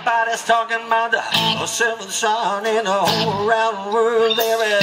Everybody's talking about the seventh son in the whole round world. There is